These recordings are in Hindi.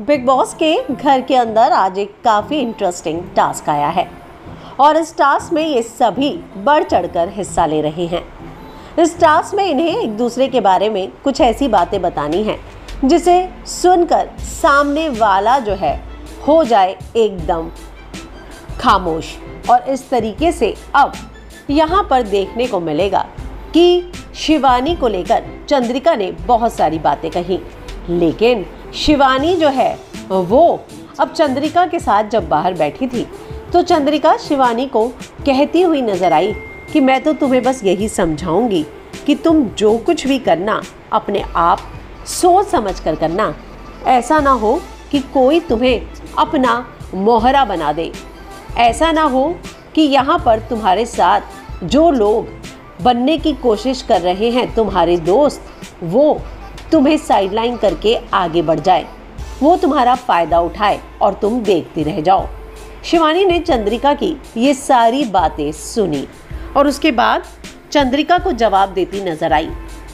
बिग बॉस के घर के अंदर आज एक काफ़ी इंटरेस्टिंग टास्क आया है। और इस टास्क में ये सभी बढ़ चढ़कर हिस्सा ले रहे हैं। इस टास्क में इन्हें एक दूसरे के बारे में कुछ ऐसी बातें बतानी हैं, जिसे सुनकर सामने वाला जो है, हो जाए एकदम खामोश। और इस तरीके से अब यहाँ पर देखने को मिलेगा कि शिवानी को लेकर चंद्रिका ने बहुत सारी बातें कही, लेकिन शिवानी जो है, वो अब चंद्रिका के साथ जब बाहर बैठी थी तो चंद्रिका शिवानी को कहती हुई नज़र आई कि मैं तो तुम्हें बस यही समझाऊँगी कि तुम जो कुछ भी करना, अपने आप सोच समझ कर करना। ऐसा ना हो कि कोई तुम्हें अपना मोहरा बना दे। ऐसा ना हो कि यहाँ पर तुम्हारे साथ जो लोग बनने की कोशिश कर रहे हैं, तुम्हारे दोस्त, वो तुम्हें साइडलाइन करके आगे बढ़ जाए। वो तुम्हारा फ़ायदा उठाए और तुम देखती रह जाओ। शिवानी ने चंद्रिका की ये सारी बातें सुनी और उसके बाद चंद्रिका को जवाब देती नज़र आई।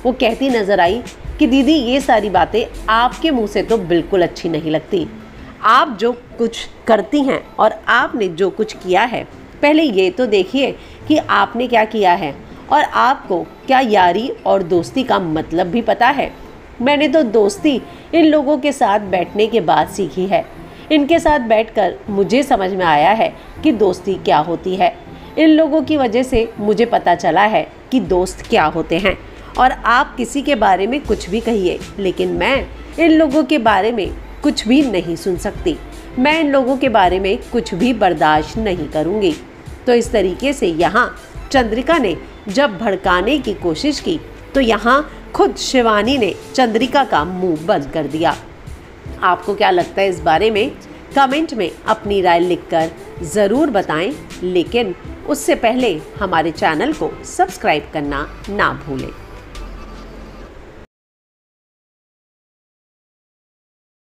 वो कहती नज़र आई कि, दीदी, ये सारी बातें आपके मुँह से तो बिल्कुल अच्छी नहीं लगती। आप जो कुछ करती हैं और आपने जो कुछ किया है, पहले ये तो देखिए कि आपने क्या किया है और आपको क्या यारी और दोस्ती का मतलब भी पता है। मैंने तो दोस्ती इन लोगों के साथ बैठने के बाद सीखी है। इनके साथ बैठकर मुझे समझ में आया है कि दोस्ती क्या होती है। इन लोगों की वजह से मुझे पता चला है कि दोस्त क्या होते हैं। और आप किसी के बारे में कुछ भी कहिए, लेकिन मैं इन लोगों के बारे में कुछ भी नहीं सुन सकती। मैं इन लोगों के बारे में कुछ भी बर्दाश्त नहीं करूँगी। तो इस तरीके से यहाँ चंद्रिका ने जब भड़काने की कोशिश की तो यहाँ खुद शिवानी ने चंद्रिका का मुँह बंद कर दिया। आपको क्या लगता है इस बारे में? कमेंट में अपनी राय लिखकर ज़रूर बताएँ, लेकिन उससे पहले हमारे चैनल को सब्सक्राइब करना ना भूलें।